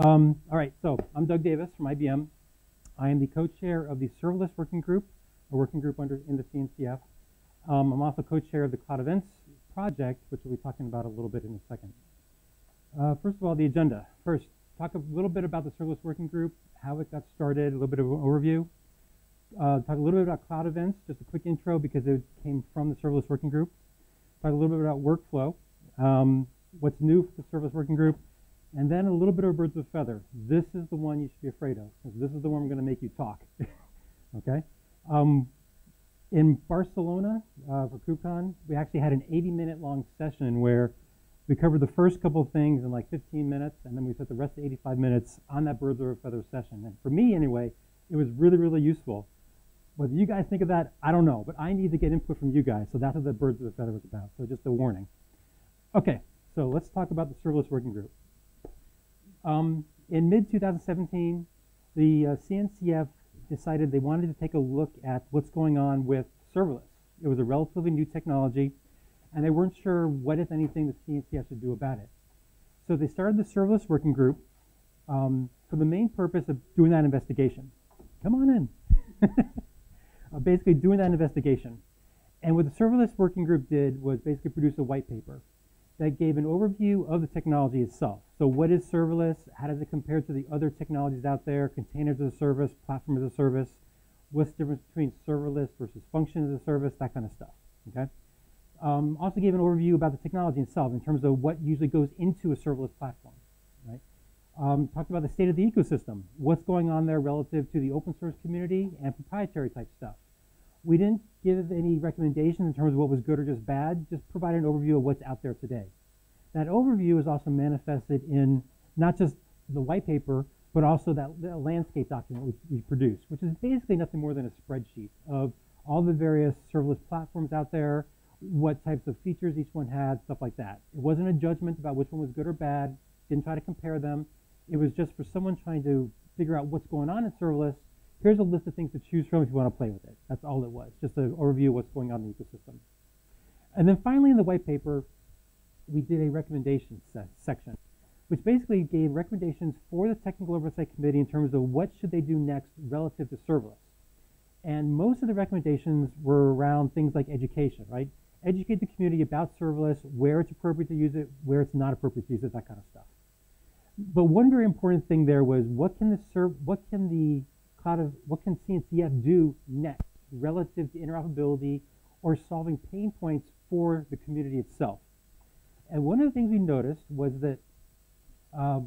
Um, all right, so I'm Doug Davis from IBM. I am the co-chair of the serverless working group, a working group under in the CNCF. Um, I'm also co-chair of the Cloud Events project, which we'll be talking about a little bit in a second. Uh, first of all, the agenda. First, talk a little bit about the serverless working group, how it got started, a little bit of an overview. Uh, talk a little bit about cloud events, just a quick intro because it came from the serverless working group. Talk a little bit about workflow, um, what's new for the serverless working group, and then a little bit of birds of feather. This is the one you should be afraid of, because this is the one I'm going to make you talk. okay? Um, in Barcelona uh, for KubeCon, we actually had an 80-minute long session where we covered the first couple of things in like 15 minutes, and then we spent the rest of 85 minutes on that birds of feather session. And for me, anyway, it was really, really useful. Whether you guys think of that, I don't know, but I need to get input from you guys, so that's what the birds of feather was about. So just a warning. Okay, so let's talk about the serverless working group. Um, in mid-2017, the uh, CNCF decided they wanted to take a look at what's going on with serverless. It was a relatively new technology, and they weren't sure what, if anything, the CNCF should do about it. So they started the serverless working group um, for the main purpose of doing that investigation. Come on in. uh, basically doing that investigation. And what the serverless working group did was basically produce a white paper that gave an overview of the technology itself. So what is serverless? How does it compare to the other technologies out there? Containers as a service, platform as a service. What's the difference between serverless versus function as a service? That kind of stuff. Okay. Um, also gave an overview about the technology itself in terms of what usually goes into a serverless platform. Right. Um, talked about the state of the ecosystem. What's going on there relative to the open source community and proprietary type stuff. We didn't give any recommendations in terms of what was good or just bad, just provide an overview of what's out there today. That overview is also manifested in not just the white paper, but also that landscape document we, we produced, which is basically nothing more than a spreadsheet of all the various serverless platforms out there, what types of features each one had, stuff like that. It wasn't a judgment about which one was good or bad, didn't try to compare them. It was just for someone trying to figure out what's going on in serverless here's a list of things to choose from if you want to play with it. That's all it was, just an overview of what's going on in the ecosystem. And then finally in the white paper, we did a recommendation se section, which basically gave recommendations for the Technical Oversight Committee in terms of what should they do next relative to serverless. And most of the recommendations were around things like education, right? Educate the community about serverless, where it's appropriate to use it, where it's not appropriate to use it, that kind of stuff. But one very important thing there was what can the what can the cloud of what can CNCF do next relative to interoperability or solving pain points for the community itself. And one of the things we noticed was that uh,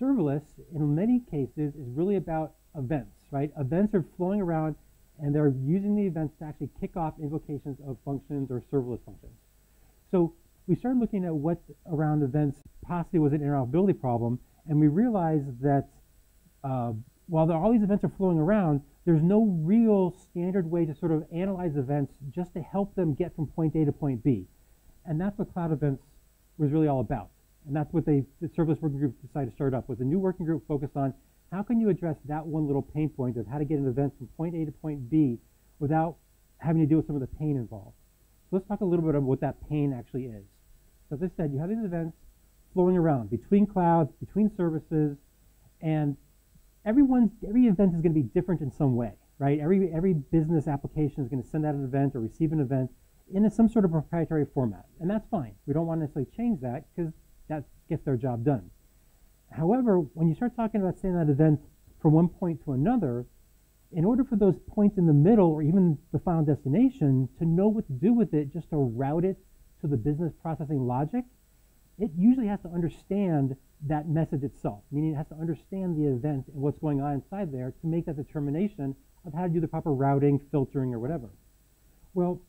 serverless, in many cases, is really about events, right? Events are flowing around and they're using the events to actually kick off invocations of functions or serverless functions. So we started looking at what around events possibly was an interoperability problem, and we realized that uh, while there, all these events are flowing around, there's no real standard way to sort of analyze events just to help them get from point A to point B. And that's what cloud events was really all about. And that's what they, the serverless working group decided to start up was a new working group focused on how can you address that one little pain point of how to get an event from point A to point B without having to deal with some of the pain involved. So let's talk a little bit about what that pain actually is. So as I said, you have these events flowing around between clouds, between services, and everyone's every event is going to be different in some way, right? Every every business application is going to send out an event or receive an event in a, some sort of proprietary format, and that's fine. We don't want to necessarily change that because that gets their job done. However, when you start talking about sending that event from one point to another, in order for those points in the middle or even the final destination to know what to do with it, just to route it to the business processing logic, it usually has to understand that message itself, meaning it has to understand the event and what's going on inside there to make that determination of how to do the proper routing, filtering, or whatever. Well,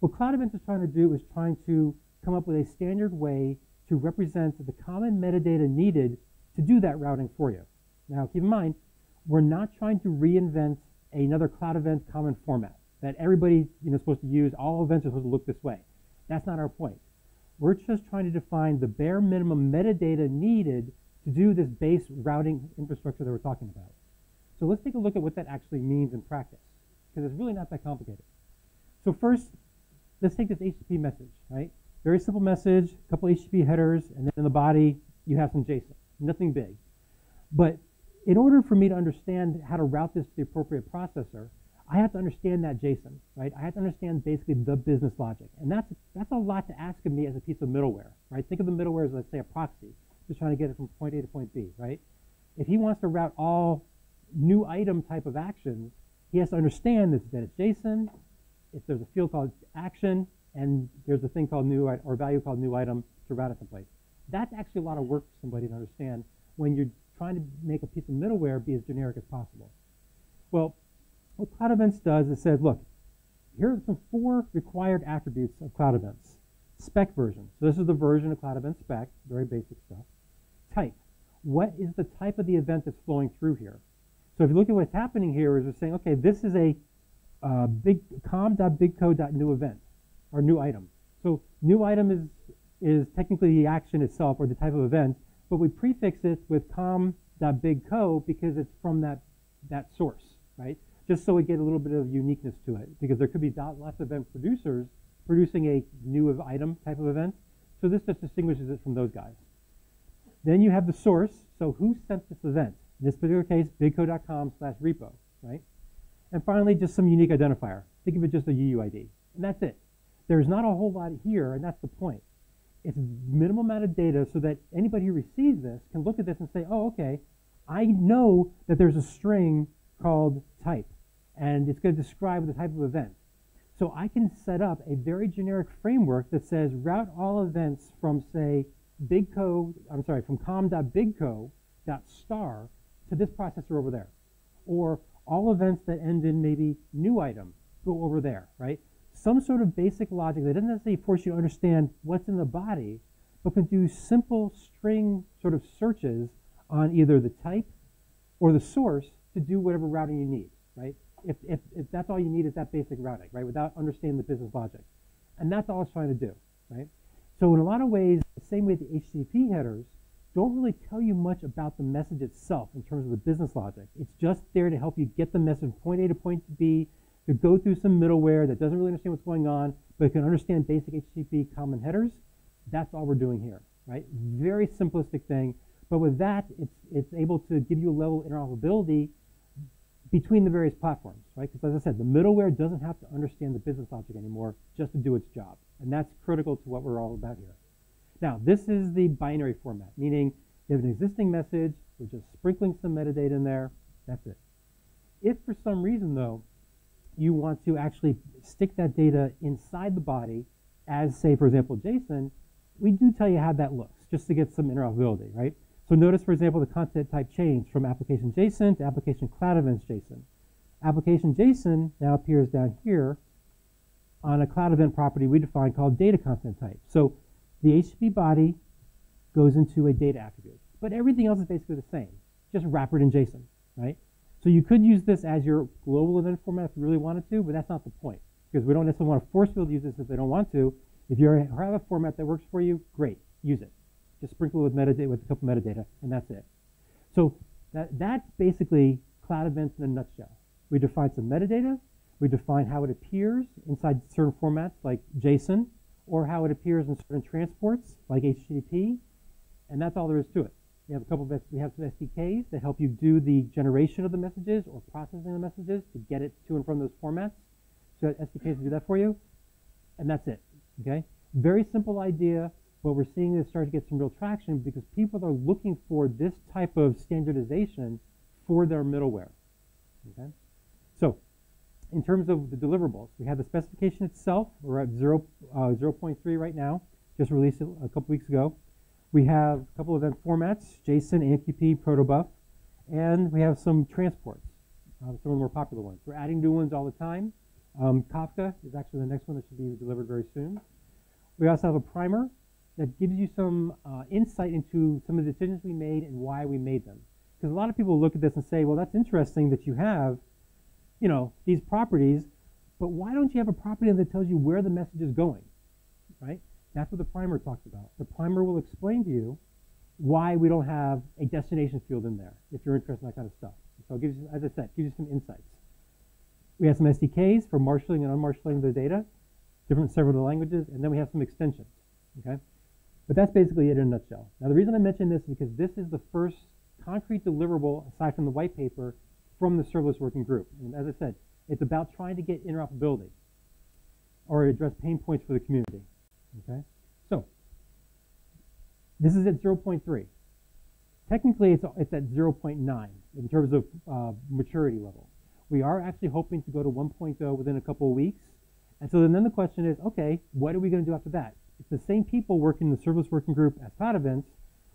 what Cloud Events is trying to do is trying to come up with a standard way to represent the common metadata needed to do that routing for you. Now, keep in mind, we're not trying to reinvent another Cloud Event common format that everybody you know, is supposed to use. All events are supposed to look this way. That's not our point. We're just trying to define the bare minimum metadata needed to do this base routing infrastructure that we're talking about. So let's take a look at what that actually means in practice, because it's really not that complicated. So first, let's take this HTTP message, right? Very simple message, a couple HTTP headers, and then in the body, you have some JSON. Nothing big. But in order for me to understand how to route this to the appropriate processor, I have to understand that JSON, right? I have to understand basically the business logic. And that's, that's a lot to ask of me as a piece of middleware, right? Think of the middleware as, let's say, a proxy, just trying to get it from point A to point B, right? If he wants to route all new item type of actions, he has to understand that, that it's JSON, if there's a field called action, and there's a thing called new or value called new item to route it someplace. That's actually a lot of work for somebody to understand when you're trying to make a piece of middleware be as generic as possible. Well, what Cloud Events does is says, look, here are some four required attributes of Cloud Events. Spec version. So this is the version of Cloud Events spec, very basic stuff. Type. What is the type of the event that's flowing through here? So if you look at what's happening here is we're saying, okay, this is a uh, big com.bigco.new event or new item. So new item is is technically the action itself or the type of event, but we prefix it with com.bigco because it's from that that source, right? Just so we get a little bit of uniqueness to it, because there could be lots of event producers producing a new item type of event. So this just distinguishes it from those guys. Then you have the source. So who sent this event? In this particular case, bigco.com slash repo, right? And finally, just some unique identifier. Think of it just a UUID. And that's it. There's not a whole lot here, and that's the point. It's minimal amount of data so that anybody who receives this can look at this and say, oh, okay, I know that there's a string called type, and it's going to describe the type of event. So I can set up a very generic framework that says route all events from, say, bigco, I'm sorry, from com.bigco.star to this processor over there. Or all events that end in maybe new item go over there, right? Some sort of basic logic that doesn't necessarily force you to understand what's in the body, but can do simple string sort of searches on either the type or the source to do whatever routing you need, right? If, if, if that's all you need is that basic routing, right, without understanding the business logic. And that's all it's trying to do, right? So in a lot of ways, the same way the HTTP headers don't really tell you much about the message itself in terms of the business logic. It's just there to help you get the message from point A to point B, to go through some middleware that doesn't really understand what's going on, but can understand basic HTTP common headers. That's all we're doing here, right? Very simplistic thing. But with that, it's, it's able to give you a level of interoperability between the various platforms, right? Because as I said, the middleware doesn't have to understand the business logic anymore just to do its job. And that's critical to what we're all about here. Now, this is the binary format, meaning you have an existing message, we're just sprinkling some metadata in there, that's it. If for some reason, though, you want to actually stick that data inside the body as, say, for example, JSON, we do tell you how that looks, just to get some interoperability, right? So notice, for example, the content type change from application JSON to application cloud events JSON. Application JSON now appears down here on a cloud event property we define called data content type. So the HTTP body goes into a data attribute, but everything else is basically the same. Just wrap it in JSON, right? So you could use this as your global event format if you really wanted to, but that's not the point because we don't necessarily want to force people to use this if they don't want to. If you have a format that works for you, great, use it. Just sprinkle it with metadata with a couple metadata, and that's it. So that, that's basically cloud events in a nutshell. We define some metadata, we define how it appears inside certain formats like JSON, or how it appears in certain transports like HTTP, and that's all there is to it. We have a couple of we have some SDKs that help you do the generation of the messages or processing the messages to get it to and from those formats. So SDKs do that for you, and that's it. Okay, very simple idea, but we're seeing this start to get some real traction because people are looking for this type of standardization for their middleware. Okay, so in terms of the deliverables, we have the specification itself. We're at 0, uh, 0.3 right now, just released a couple weeks ago. We have a couple of event formats, JSON, AMQP, protobuf, and we have some transports, uh, some of the more popular ones. We're adding new ones all the time. Um, Kafka is actually the next one that should be delivered very soon. We also have a primer that gives you some uh, insight into some of the decisions we made and why we made them. Because a lot of people look at this and say, well, that's interesting that you have you know, these properties, but why don't you have a property that tells you where the message is going, right? That's what the primer talks about. The primer will explain to you why we don't have a destination field in there if you're interested in that kind of stuff. So it gives you, as I said, gives you some insights. We have some SDKs for marshaling and unmarshaling the data, different several languages, and then we have some extensions, okay? But that's basically it in a nutshell. Now the reason I mention this is because this is the first concrete deliverable, aside from the white paper, from the serverless working group. And as I said, it's about trying to get interoperability or address pain points for the community. Okay? So, this is at 0.3. Technically, it's, it's at 0.9 in terms of uh, maturity level. We are actually hoping to go to 1.0 within a couple of weeks. And so then the question is, okay, what are we going to do after that? It's the same people working the serverless working group as cloud events.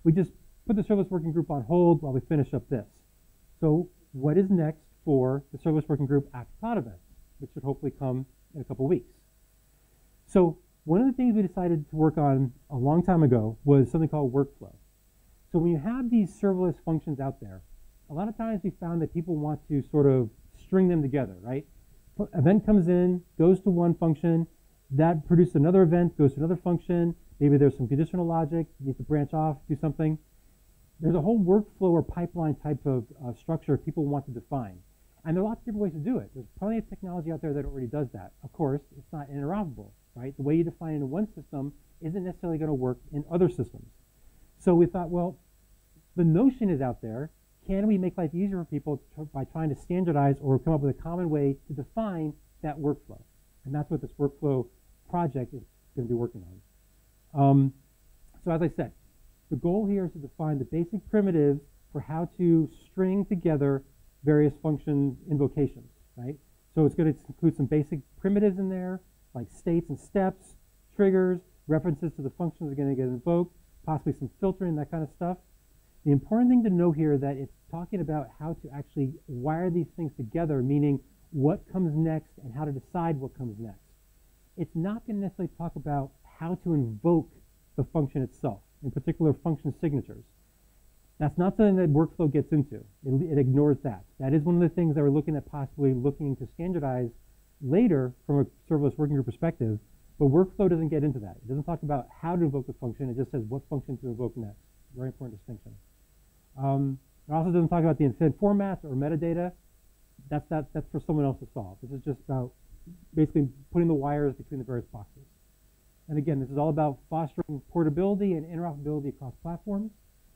We just put the serverless working group on hold while we finish up this. So what is next for the serverless working group after cloud events, which should hopefully come in a couple weeks? So one of the things we decided to work on a long time ago was something called workflow. So when you have these serverless functions out there, a lot of times we found that people want to sort of string them together, right? Event comes in, goes to one function, that produces another event, goes to another function. Maybe there's some conditional logic, you need to branch off, do something. There's a whole workflow or pipeline type of uh, structure people want to define. And there are lots of different ways to do it. There's plenty of technology out there that already does that. Of course, it's not interoperable, right? The way you define it in one system isn't necessarily going to work in other systems. So we thought, well, the notion is out there. Can we make life easier for people by trying to standardize or come up with a common way to define that workflow? And that's what this workflow project is going to be working on. Um, so as I said, the goal here is to define the basic primitives for how to string together various function invocations, right? So it's going to include some basic primitives in there, like states and steps, triggers, references to the functions that are going to get invoked, possibly some filtering, that kind of stuff. The important thing to know here that it's talking about how to actually wire these things together, meaning what comes next and how to decide what comes next. It's not going to necessarily talk about how to invoke the function itself, in particular function signatures. That's not something that workflow gets into. It, it, ignores that. That is one of the things that we're looking at possibly looking to standardize later from a serverless working group perspective, but workflow doesn't get into that. It doesn't talk about how to invoke the function. It just says what function to invoke next. Very important distinction. Um, it also doesn't talk about the intent formats or metadata. That's, that, that's for someone else to solve. This is just about basically putting the wires between the various boxes. And again, this is all about fostering portability and interoperability across platforms.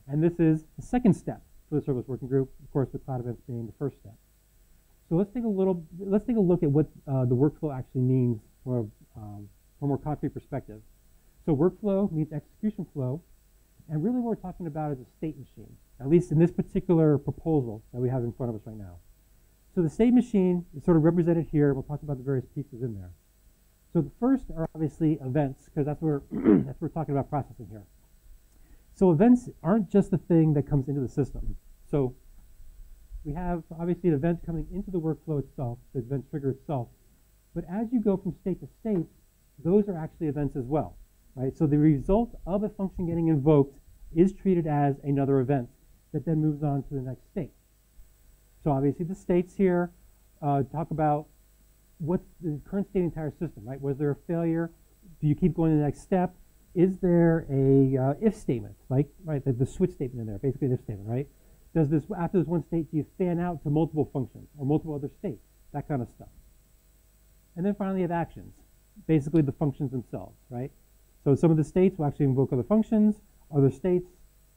And this is the second step for the service working group, of course, with cloud events being the first step. So let's take a little, let's take a look at what uh, the workflow actually means from, um, from a more concrete perspective. So workflow means execution flow, and really what we're talking about is a state machine, at least in this particular proposal that we have in front of us right now. So the state machine is sort of represented here. We'll talk about the various pieces in there. So the first are obviously events, because that's where that's what we're talking about processing here. So events aren't just the thing that comes into the system. So we have obviously an event coming into the workflow itself, the event trigger itself. But as you go from state to state, those are actually events as well, right? So the result of a function getting invoked is treated as another event that then moves on to the next state. So obviously the states here uh, talk about what's the current state of the entire system, right? Was there a failure? Do you keep going to the next step? Is there a uh, if statement, like right, the, the, switch statement in there, basically an if statement, right? Does this after this one state, do you fan out to multiple functions or multiple other states, that kind of stuff? And then finally, you have actions, basically the functions themselves, right? So some of the states will actually invoke other functions. Other states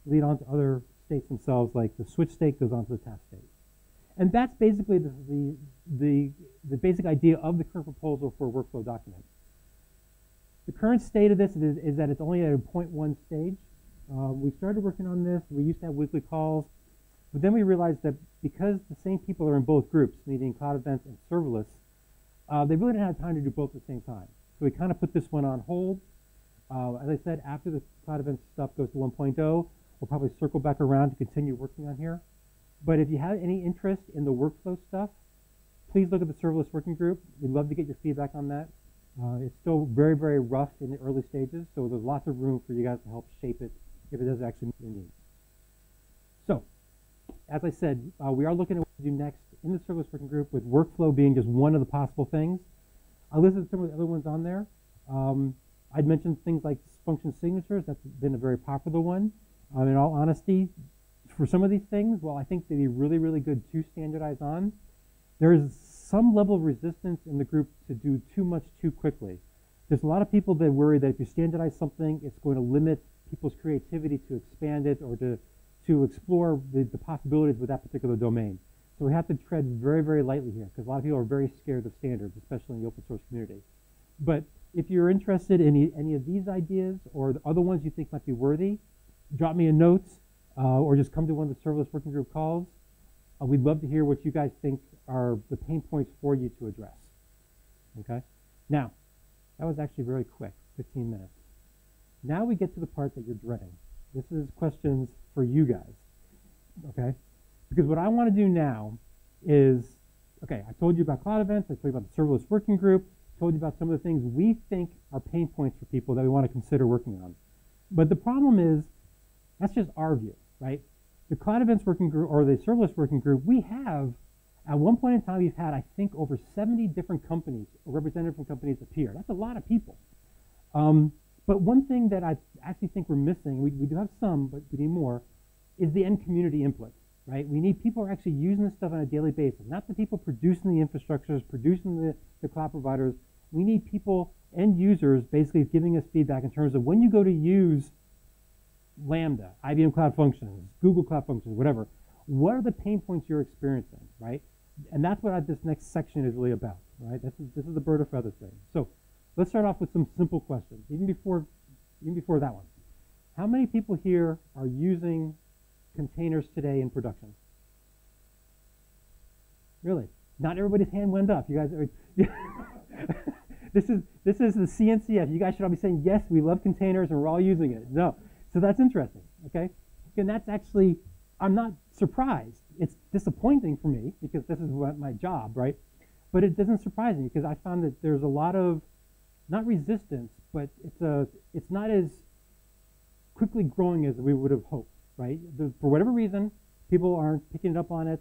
lead on to other states themselves, like the switch state goes on to the task state. And that's basically the, the, the, the, basic idea of the current proposal for a workflow document. The current state of this is, is that it's only at a 0.1 stage. Uh, we started working on this. We used to have weekly calls. But then we realized that because the same people are in both groups, meaning cloud events and serverless, uh, they really didn't have time to do both at the same time. So we kind of put this one on hold. Uh, as I said, after the cloud events stuff goes to 1.0, we'll probably circle back around to continue working on here. But if you have any interest in the workflow stuff, please look at the serverless working group. We'd love to get your feedback on that. Uh, it's still very, very rough in the early stages, so there's lots of room for you guys to help shape it if it does actually meet your needs. So, as I said, uh, we are looking at what to do next in the serverless working group with workflow being just one of the possible things. I listed some of the other ones on there. Um, I'd mentioned things like function signatures. That's been a very popular one. Um, in all honesty, for some of these things, while I think they'd be really, really good to standardize on, there is some level of resistance in the group to do too much too quickly. There's a lot of people that worry that if you standardize something, it's going to limit people's creativity to expand it or to to explore the, the possibilities with that particular domain. So we have to tread very, very lightly here because a lot of people are very scared of standards, especially in the open source community. But if you're interested in any, any of these ideas or the other ones you think might be worthy, drop me a note uh, or just come to one of the serverless working group calls. Uh, we'd love to hear what you guys think are the pain points for you to address. Okay? Now, that was actually very quick, 15 minutes. Now we get to the part that you're dreading. This is questions for you guys. Okay? Because what I want to do now is, okay, I told you about cloud events, I told you about the serverless working group, told you about some of the things we think are pain points for people that we want to consider working on. But the problem is, that's just our view, right? The cloud events working group or the serverless working group, we have, at one point in time, we've had, I think, over 70 different companies or representative from companies appear. That's a lot of people. Um, but one thing that I actually think we're missing, we, we do have some, but we need more, is the end community input right? We need people who are actually using this stuff on a daily basis, not the people producing the infrastructures, producing the, the cloud providers. We need people, end users, basically giving us feedback in terms of when you go to use Lambda, IBM Cloud Functions, Google Cloud Functions, whatever, what are the pain points you're experiencing, right? And that's what I, this next section is really about, right? This is, this is the bird of feather thing. So let's start off with some simple questions, even before, even before that one. How many people here are using containers today in production? Really? Not everybody's hand went up. You guys are, this is this is the CNCF. You guys should all be saying, yes, we love containers and we're all using it. No. So that's interesting. Okay? And that's actually I'm not surprised. It's disappointing for me because this is what my job, right? But it doesn't surprise me because I found that there's a lot of not resistance, but it's a it's not as quickly growing as we would have hoped right? The, for whatever reason, people aren't picking it up on it.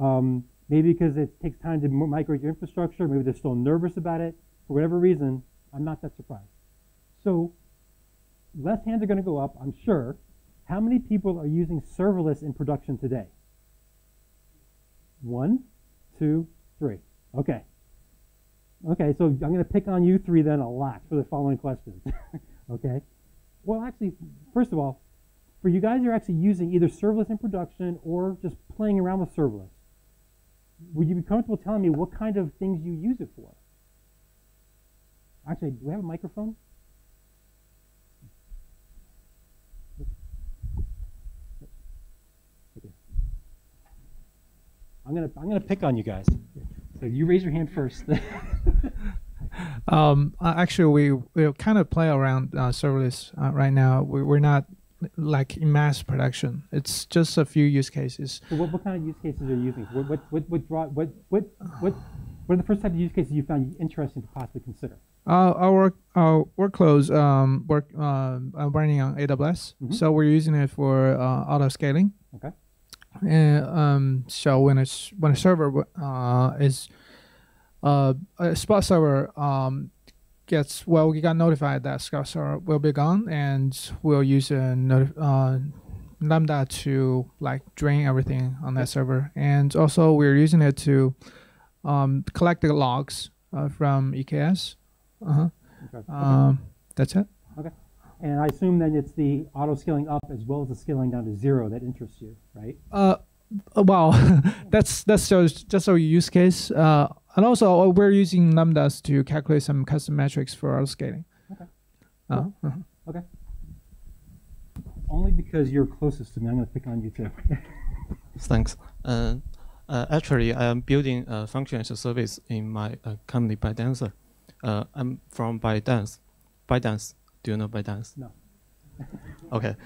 Um, maybe because it takes time to migrate your infrastructure. Maybe they're still nervous about it. For whatever reason, I'm not that surprised. So less hands are going to go up, I'm sure. How many people are using serverless in production today? One, two, three. Okay. Okay, so I'm going to pick on you three then a lot for the following questions. okay? Well, actually, first of all, for you guys who are actually using either serverless in production or just playing around with serverless, would you be comfortable telling me what kind of things you use it for? Actually, do we have a microphone? Okay. I'm gonna I'm gonna pick on you guys. So you raise your hand first. um, actually, we we kind of play around uh, serverless uh, right now. We, we're not like in mass production. It's just a few use cases. So what, what kind of use cases are you using? What what what what draw, what what what what are the first type of use cases you found interesting to possibly consider? Uh, our work, our workloads um, work uh, running on AWS, mm -hmm. so we're using it for uh, auto scaling. Okay. And um, so when it's when a server uh, is uh, a spot server um, gets well, we got notified that Scout Server will be gone, and we'll use a uh, Lambda to like drain everything on that server. And also, we're using it to um, collect the logs uh, from EKS. Uh-huh. Okay. Um, that's it. Okay. And I assume then it's the auto scaling up as well as the scaling down to zero that interests you, right? Uh, well, that's that's just just a use case. Uh, and also, uh, we're using lambdas to calculate some custom metrics for auto scaling. Okay. Uh, uh -huh. Okay. Only because you're closest to me, I'm going to pick on you too. Thanks. Uh, uh, actually, I am building a function as a service in my uh, company, ByteDancer. Uh, I'm from ByteDance. ByteDance. Do you know ByteDance? No. okay.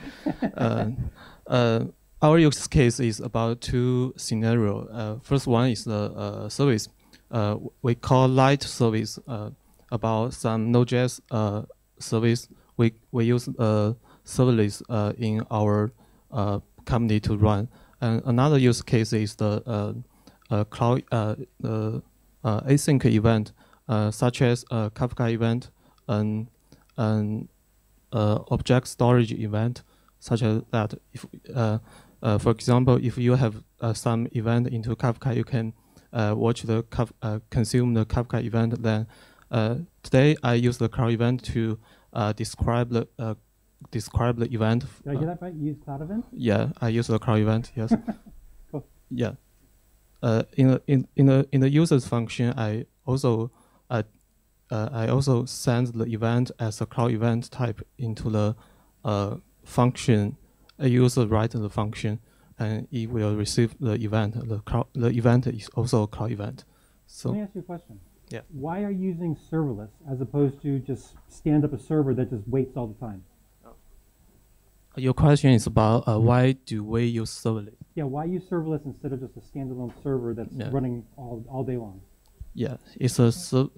Uh, our use case is about two scenarios. first one is the service uh, we call light service uh, about some Node.js uh, service. We, we use uh, serverless uh, in our uh, company to run. And another use case is the uh, cloud async event, such as a Kafka event and an object storage event, such as that. If, for example, if you have some event into Kafka, you can uh, watch the uh, consume the Kafka event. Then uh, today I use the Cloud event to describe the describe the event. Did I uh, that right? Use Cloud Events? Yeah, I use the cloud event. Yes. Cool. Yeah. Uh, in the in in the in the users function, I also uh, uh, I also send the event as a cloud event type into the uh, function. A user writes the function, and it will receive the event. The cloud, the event is also a cloud event. So Let me ask you a question. Yeah. Why are you using serverless as opposed to just stand up a server that just waits all the time? your question is about uh, why do we use serverless? Yeah, why use serverless instead of just a standalone server that's Yeah. running all, all day long? Yeah, it's a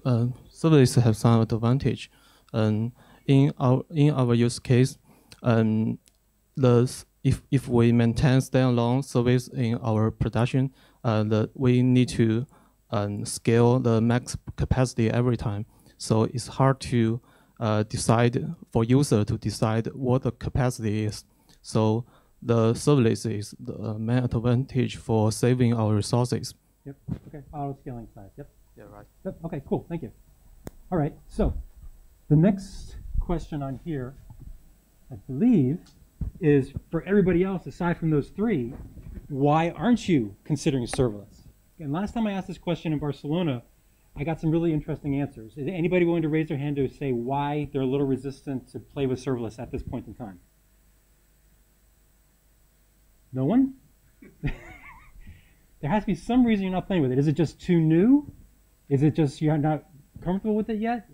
uh, service have some advantage. Um, in our in our use case, um, the if if we maintain standalone service in our production, uh, the we need to um, scale the max capacity every time. So it's hard to uh, decide for user to decide what the capacity is. So the service is the main advantage for saving our resources. Yep. Okay. Auto scaling size. Yep. Yeah, right. Okay. Cool. Thank you. All right. So the next question on here, I believe, is for everybody else aside from those three, why aren't you considering serverless? And last time I asked this question in Barcelona, I got some really interesting answers. Is anybody willing to raise their hand to say why they're a little resistant to play with serverless at this point in time? No one? there has to be some reason you're not playing with it. Is it just too new? Is it just you're not comfortable with it yet?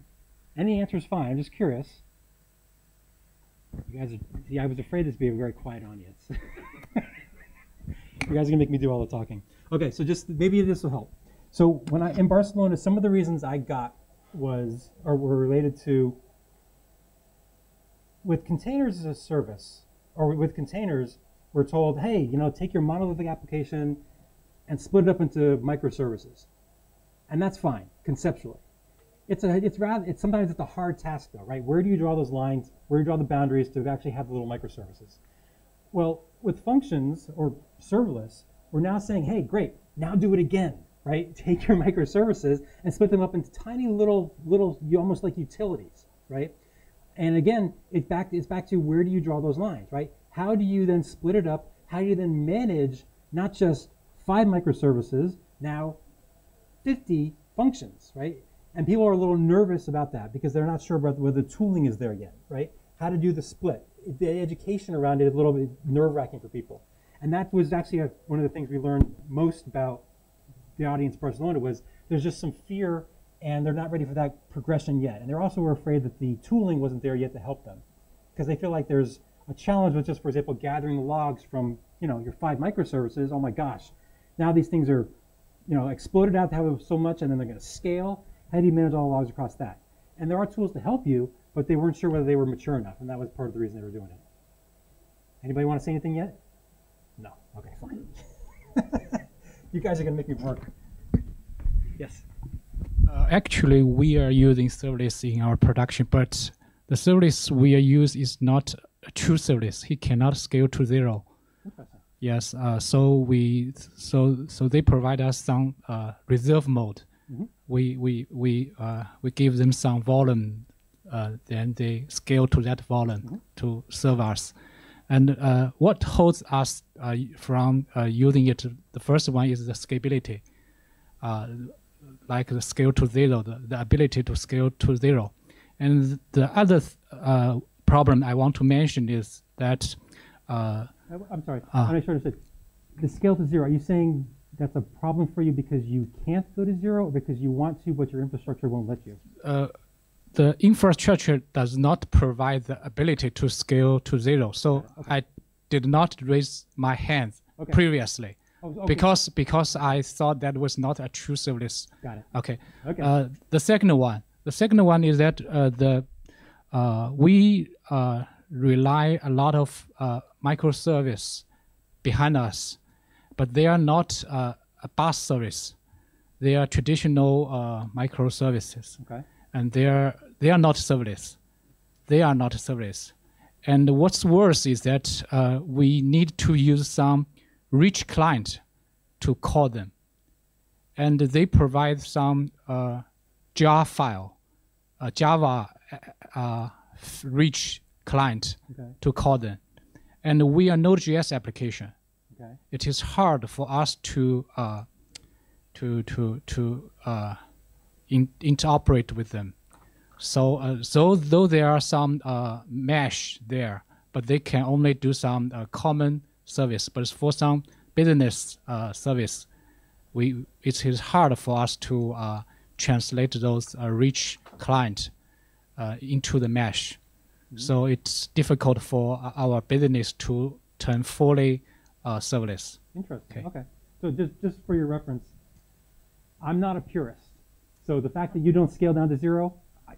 Any answer is fine. I'm just curious. You guys, see, I was afraid this would be a very quiet audience. you guys are gonna make me do all the talking. Okay, so just maybe this will help. So when I in Barcelona, some of the reasons I got was or were related to with containers as a service or with containers, we're told, hey, you know, take your monolithic application and split it up into microservices, and that's fine conceptually. It's a, it's rather, it's sometimes it's a hard task though, right? Where do you draw those lines? Where do you draw the boundaries to actually have the little microservices? Well, with functions or serverless, we're now saying, hey, great, now do it again, right? Take your microservices and split them up into tiny little, little, you almost like utilities, right? And again, it's back, it's back to where do you draw those lines, right? How do you then split it up? How do you then manage not just five microservices, now 50 functions, right? And people are a little nervous about that because they're not sure about whether the tooling is there yet, right? How to do the split. The education around it is a little bit nerve wracking for people. And that was actually a, one of the things we learned most about the audience Barcelona was there's just some fear and they're not ready for that progression yet. And they're also afraid that the tooling wasn't there yet to help them because they feel like there's a challenge with just, for example, gathering the logs from, you know, your five microservices. Oh my gosh, now these things are, you know, exploded out to have so much and then they're going to scale. How do you manage all the logs across that? And there are tools to help you, but they weren't sure whether they were mature enough. And that was part of the reason they were doing it. Anybody want to say anything yet? No. Okay, fine. you guys are going to make me work. Yes. Uh, actually, we are using serverless in our production, but the service we are use is not a true service. He cannot scale to zero. Interesting. Yes, uh, so we so so they provide us some uh, reserve mode. Mhm. We we we uh, we give them some volume, uh, then they scale to that volume to serve us. And uh, what holds us uh, from uh, using it? The first one is the scalability, uh, like the scale to zero, the, the ability to scale to zero. And the other uh, problem I want to mention is that. Uh, I'm sorry. Ah. I'm not sure I understood. The scale to zero, are you saying that's a problem for you because you can't go to zero or because you want to, but your infrastructure won't let you? uh, the infrastructure does not provide the ability to scale to zero. So I did not raise my hand Okay. previously Oh, okay. because because I thought that was not a true service. Got it. Okay. Okay. Uh, the second one, the second one is that uh, the uh, we uh, rely a lot of uh, microservice behind us, but they are not uh, a bus service. They are traditional uh, microservices okay. and they are they are not serverless. They are not serverless. And what's worse is that uh, we need to use some rich client to call them, and they provide some uh, jar file, Java uh, uh, rich client Okay. to call them. And we are Node.js application. Okay. It is hard for us to uh, to to to uh, in, interoperate with them. So uh, so though there are some uh, mesh there, but they can only do some uh, common service. But for some business uh, service, we it is hard for us to uh, translate those uh, rich client uh, into the mesh. So it's difficult for our business to turn fully uh, serverless. Interesting. Okay. Okay. So just just for your reference, I'm not a purist. So the fact that you don't scale down to zero,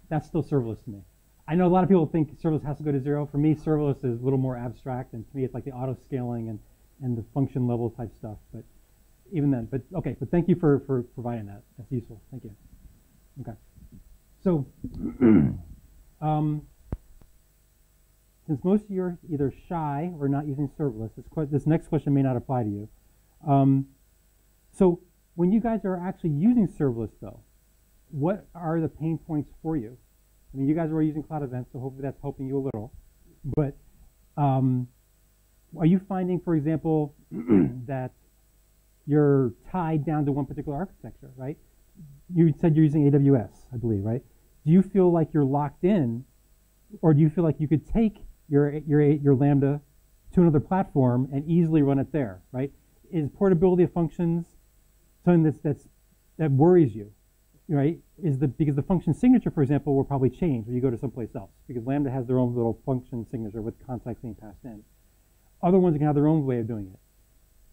that's still serverless to me. I know a lot of people think serverless has to go to zero. For me, serverless is a little more abstract, and to me, it's like the auto scaling and and the function level type stuff. But even then, but okay. But thank you for for providing that. That's useful. Thank you. Okay. So, um, since most of you are either shy or not using serverless, this, this next question may not apply to you. Um, so when you guys are actually using serverless, though, what are the pain points for you? I mean, you guys are using Cloud Events, so hopefully that's helping you a little. But um, are you finding, for example, that you're tied down to one particular architecture, right? You said you're using AWS, I believe, right? Do you feel like you're locked in, or do you feel like you could take your your your Lambda to another platform and easily run it there, right? Is portability of functions something that's that's that worries you, right? Is the because the function signature, for example, will probably change when you go to someplace else because Lambda has their own little function signature with context being passed in. Other ones can have their own way of doing it.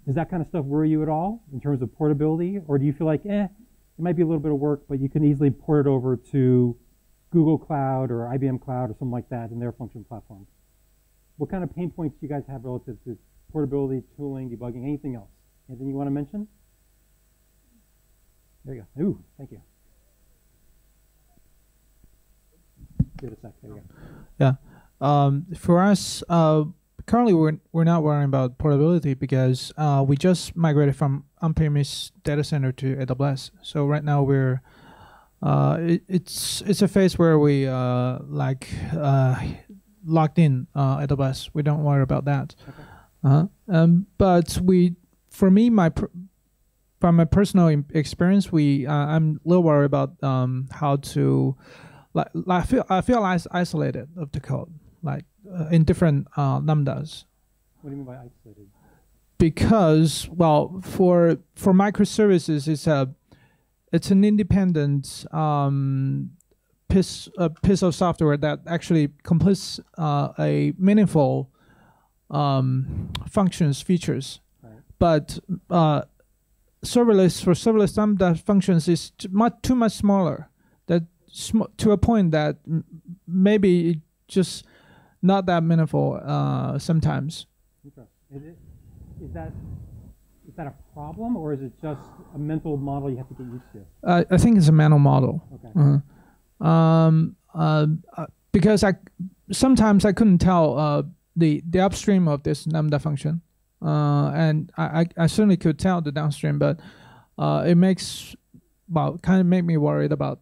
Does that kind of stuff worry you at all in terms of portability, or do you feel like, eh, it might be a little bit of work, but you can easily port it over to Google Cloud or IBM Cloud or something like that in their function platform? What kind of pain points do you guys have relative to portability, tooling, debugging, anything else? Anything you want to mention? There you go. Ooh, thank you. Give it a sec. There you go. Um, for us, uh, currently we're we're not worrying about portability because uh, we just migrated from on-premise data center to AWS. So right now we're uh, it, it's it's a phase where we uh, like uh, locked in uh, AWS. We don't worry about that. Okay. Uh-huh. Um, but we, for me, my per- from my personal experience, we uh, I'm a little worried about um, how to like, like I feel I feel is- isolated of the code like uh, in different uh, lambdas What do you mean by isolated? because well for for microservices it's a it's an independent um, piece a piece of software that actually completes uh, a meaningful um, functions features Right. but uh, serverless for serverless lambda functions is t- much too much smaller that sm- to a point that m- maybe it just not that meaningful uh, sometimes Interesting. Is, it, is that is that a problem or is it just a mental model you have to get used to? Uh, I think it's a mental model. Okay. Uh-huh. Um, uh, uh, because I sometimes I couldn't tell uh, the the upstream of this lambda function, uh, and I, I, I certainly could tell the downstream, but uh, it makes well kind of make me worried about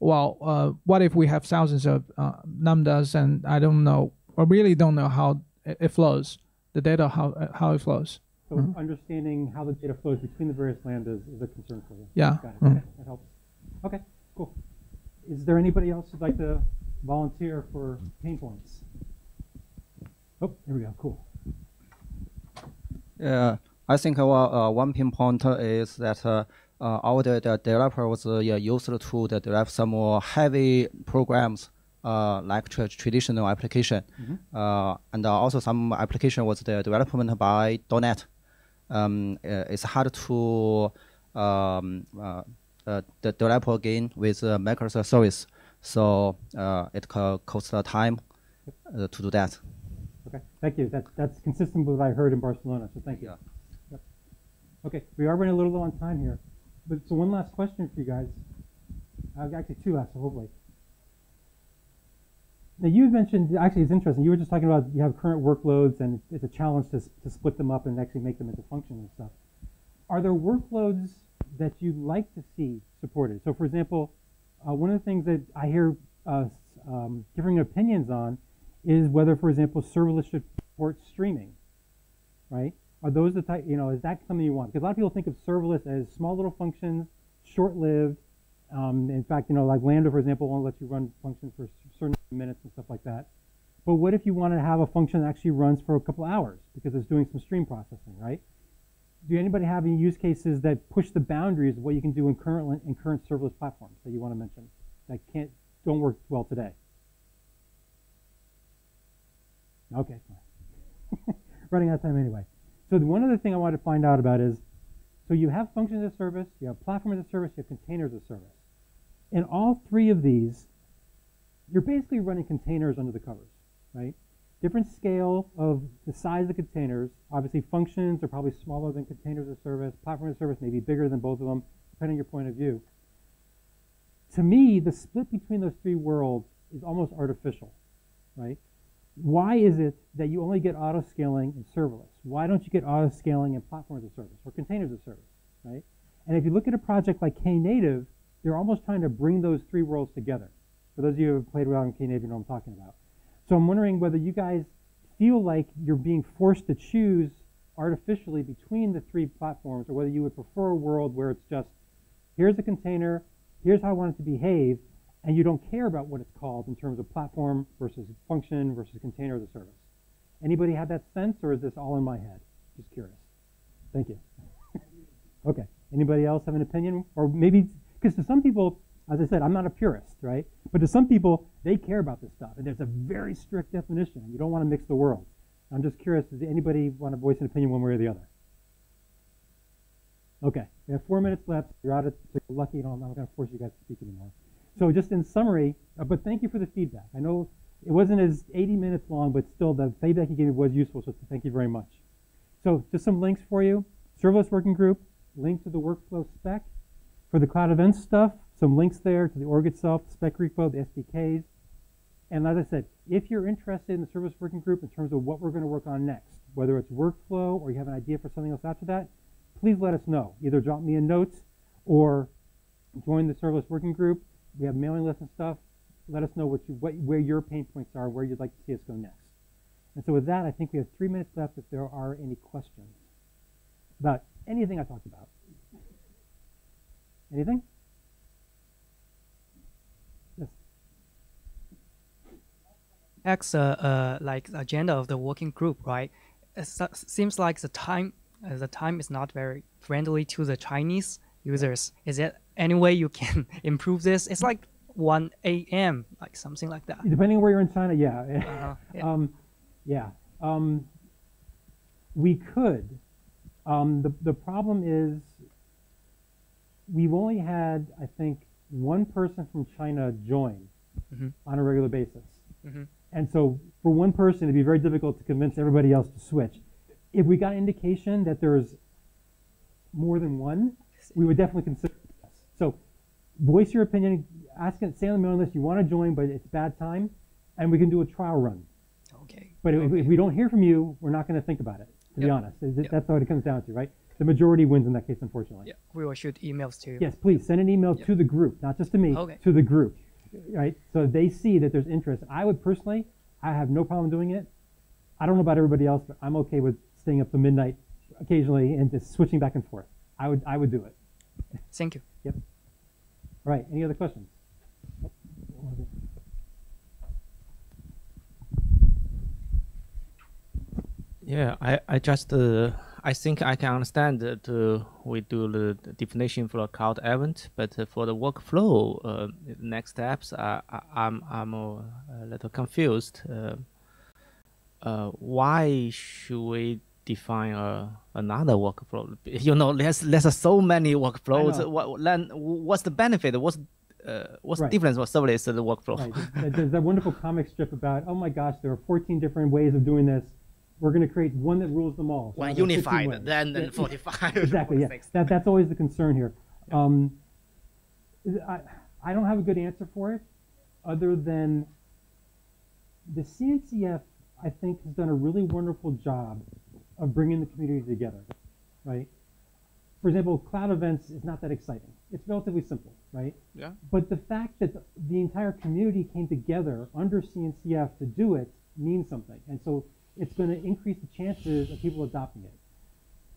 well uh, what if we have thousands of uh, lambdas and I don't know or really don't know how it, flows the data how how it flows. So Mhm. understanding how the data flows between the various lambdas is a concern for you. Yeah. Got it. Mhm. Okay, that helps. Okay, cool. Is there anybody else who'd like to volunteer for pain points? Oh, here we go. Cool. Yeah, I think our uh, one pain point is that uh, uh, our the, the developer was uh, used to the develop some more heavy programs uh, like tra- traditional application, Mhm. uh, and uh, also some application was the development by .NET. Um, uh, it's hard to um, uh, uh, the develop again with uh, microservice, so uh, it co- costs the time uh, to do that. Okay, thank you. That's that's consistent with what I heard in Barcelona. So thank you. Yeah. Yep. Okay, we are running a little low on time here, but so one last question for you guys. Uh, actually, two last, hopefully. Now you mentioned actually it's interesting. You were just talking about you have current workloads and it's a challenge to, to split them up and actually make them into functions and stuff. Are there workloads that you'd like to see supported? So, for example, uh, one of the things that I hear uh, um, differing opinions on is whether, for example, serverless should support streaming, right? Are those the type, you know, is that something you want? Because a lot of people think of serverless as small little functions, short-lived. Um, in fact, you know, like Lambda, for example, won't let you run functions for certain minutes and stuff like that. But what if you want to have a function that actually runs for a couple hours because it's doing some stream processing, right? Do anybody have any use cases that push the boundaries of what you can do in current in current serverless platforms that you want to mention that can't don't work well today? Okay, fine. running out of time anyway. So the one other thing I wanted to find out about is, so you have functions as a service, you have platform as a service, you have containers as a service. In all three of these, you're basically running containers under the covers, right? Different scale of the size of the containers. Obviously, functions are probably smaller than containers of service. Platform as service may be bigger than both of them, depending on your point of view. To me, the split between those three worlds is almost artificial, right? Why is it that you only get auto scaling in serverless? Why don't you get auto scaling in platforms as a service or containers as a service, right? And if you look at a project like Knative, they're almost trying to bring those three worlds together. For those of you who have played around in Knative, you know what I'm talking about. So I'm wondering whether you guys feel like you're being forced to choose artificially between the three platforms, or whether you would prefer a world where it's just, here's a container, here's how I want it to behave, and you don't care about what it's called in terms of platform versus function versus container as a service. Anybody have that sense, or is this all in my head? Just curious. Thank you. okay. Anybody else have an opinion? Or maybe, because to some people, as I said, I'm not a purist, right? But to some people, they care about this stuff, and there's a very strict definition. You don't want to mix the world. I'm just curious, does anybody want to voice an opinion one way or the other? Okay, we have four minutes left. You're out of, you're lucky, know, I'm not going to force you guys to speak anymore. So just in summary, uh, but thank you for the feedback. I know it wasn't as 80 minutes long, but still the feedback you gave me was useful, so thank you very much. So just some links for you. Serverless Working Group, link to the workflow spec. For the cloud events stuff, some links there to the org itself, the spec repo, the SDKs. And as I said, if you're interested in the Serverless Working Group in terms of what we're going to work on next, whether it's workflow or you have an idea for something else after that, please let us know. Either drop me a note or join the Serverless Working Group. We have mailing lists and stuff. Let us know what you, what, where your pain points are, where you'd like to see us go next. And so with that, I think we have three minutes left if there are any questions about anything I talked about. Anything? Yes. X, uh, uh, like agenda of the working group, right? It seems like the time, uh, the time is not very friendly to the Chinese users. Is there any way you can improve this? It's like 1 a.m., like something like that. Depending on where you're in China, yeah. Uh-huh, yeah. um, yeah. Um, we could. Um, the, the problem is we've only had, I think, one person from China join Mhm. on a regular basis. So for one person, it'd be very difficult to convince everybody else to switch. If we got indication that there's more than one, we would definitely consider this. So voice your opinion, ask it, say on the mailing list you want to join, but it's bad time, and we can do a trial run. Okay. But if, if we don't hear from you, we're not going to think about it, to be honest. Yep. That's what it comes down to, right? The majority wins in that case, unfortunately. Yeah, we will shoot emails to you. Yes, please send an email Yep. to the group, not just to me, Okay. to the group, right? So they see that there's interest. I would personally, I have no problem doing it. I don't know about everybody else, but I'm okay with staying up to midnight occasionally and just switching back and forth. I would, I would do it. Thank you. Yep. All right. Any other questions? Yeah, I, I just uh, I think I can understand that uh, we do the definition for a cloud event, but uh, for the workflow, uh, next steps, I, I, I'm I'm a little confused. Uh, uh, why should we define uh, another workflow? You know, there's there's so many workflows. What then? What's the benefit? What's uh, what's Right. the difference for serverless and the workflow? Right. There's- There's that wonderful comic strip about, oh my gosh, there are 14 different ways of doing this. We're going to create one that rules them all. So One now there's 15 unified, then then Yeah, 45. exactly. Yeah. That, that's always the concern here. Um, I, I don't have a good answer for it, other than the CNCF, I think, has done a really wonderful job of bringing the community together, right? For example, cloud events is not that exciting. It's relatively simple, right? Yeah. But the fact that the, the entire community came together under CNCF to do it means something. And so it's going to increase the chances of people adopting it.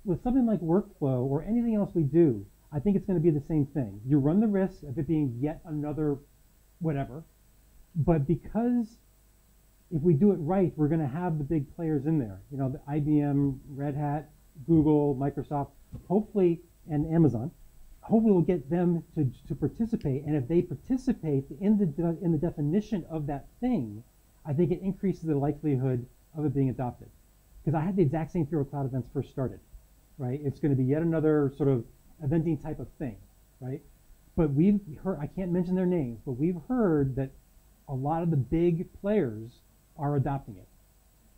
With something like workflow or anything else we do, I think it's going to be the same thing. You run the risk of it being yet another whatever, but because if we do it right, we're going to have the big players in there. You know, the IBM, Red Hat, Google, Microsoft, hopefully, and Amazon. Hopefully, we'll get them to, to participate. And if they participate in the in the definition of that thing, I think it increases the likelihood of it being adopted. Because I had the exact same fear when cloud events first started, right? It's going to be yet another sort of eventing type of thing, right? But we've heard, I can't mention their names, but we've heard that a lot of the big players are adopting it.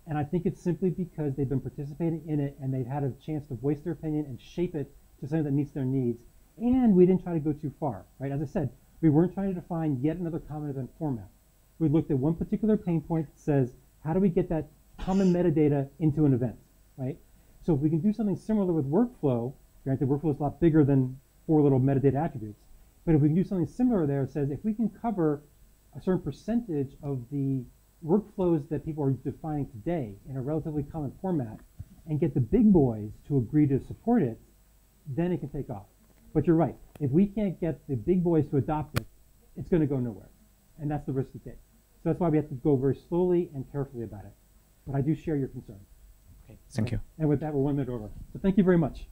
And I think it's simply because they've been participating in it and they've had a chance to voice their opinion and shape it to something that meets their needs. And we didn't try to go too far, right? As I said, we weren't trying to define yet another common event format. We looked at one particular pain point that says, how do we get that common metadata into an event, right? So if we can do something similar with workflow, granted workflow is a lot bigger than four little metadata attributes, but if we can do something similar there, it says if we can cover a certain percentage of the workflows that people are defining today in a relatively common format and get the big boys to agree to support it, then it can take off. But you're right. If we can't get the big boys to adopt it, it's going to go nowhere. And that's the risk we take. So that's why we have to go very slowly and carefully about it. But I do share your concern. Okay, thank you. And with that, we're one minute over. So thank you very much.